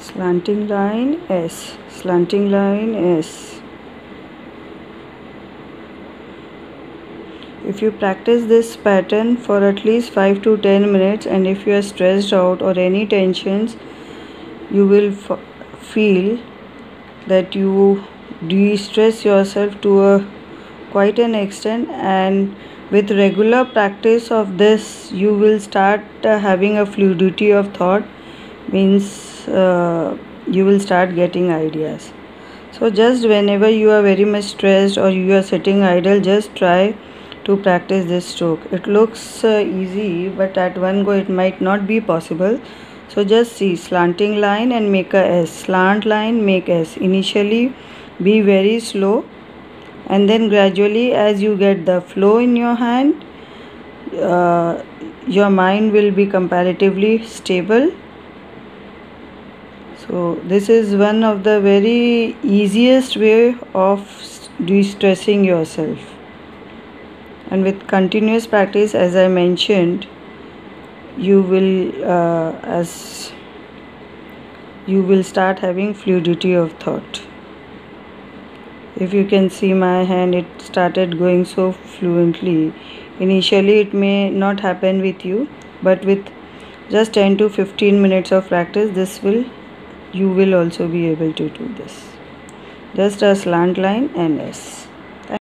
slanting line S. Slanting line S. If you practice this pattern for at least 5 to 10 minutes and if you are stressed out or any tensions you will feel that you de-stress yourself to a quite an extent and with regular practice of this you will start uh, having a fluidity of thought. Means uh, you will start getting ideas. So just whenever you are very much stressed or you are sitting idle just try to practice this stroke. It looks uh, easy but at one go it might not be possible. So just see slanting line and make a s. Slant line make s. Initially be very slow and then gradually as you get the flow in your hand uh, your mind will be comparatively stable so this is one of the very easiest way of de-stressing yourself. And with continuous practice as I mentioned you will uh, as you will start having fluidity of thought. If you can see my hand it started going so fluently. Initially it may not happen with you but with just 10 to 15 minutes of practice this will you will also be able to do this. Just as landline and S